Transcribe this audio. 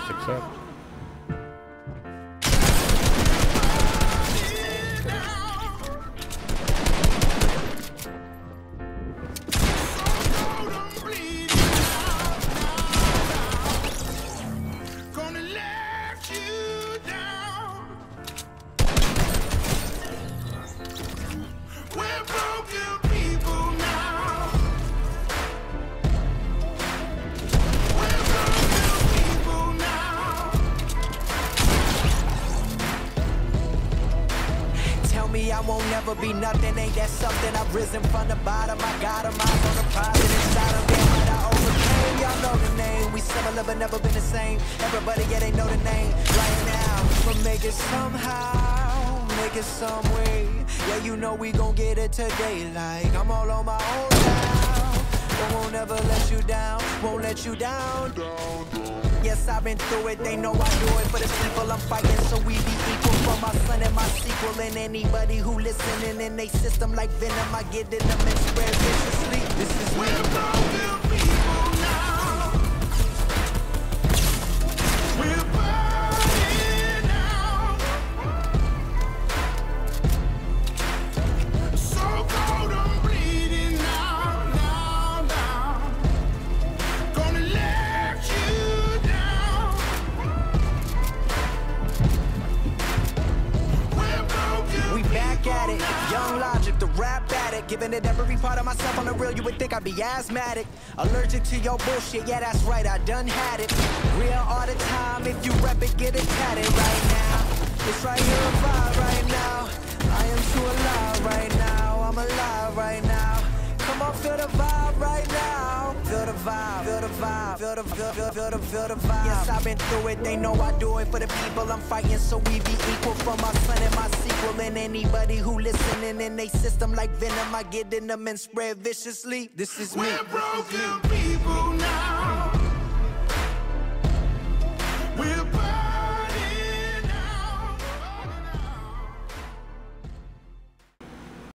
Success. Me I won't never be nothing, ain't that something? I've risen from the bottom, I got 'em, eyes on the and inside of them, but I overcame. Y'all know the name, we similar but never been the same. Everybody, yeah, they know the name right now. But make it somehow, make it some way. Yeah, you know we gon' get it today, like I'm all on my own now. But won't ever let you down, won't let you down. Yes, I've been through it, they know I do it for the people I'm fighting, so we be equal for my son and my sequel. And anybody who listening in they system like venom, I get in them and spread viciously. This is. Back at it, young logic, the rap addict. Giving it every part of myself on the real, you would think I'd be asthmatic. Allergic to your bullshit, yeah, that's right, I done had it. Real all the time, if you rep it, get it tatted right now. It's right here, Come on, feel the vibe right now. Feel the vibe, feel the vibe, feel the, feel, feel, feel the, feel the vibe. Yes, I've been through it, they know I do it for the people I'm fighting, so we be equal for my son and my sequel. And anybody who listening in they system like venom, I get in them and spread viciously. This is me. We're broken people now.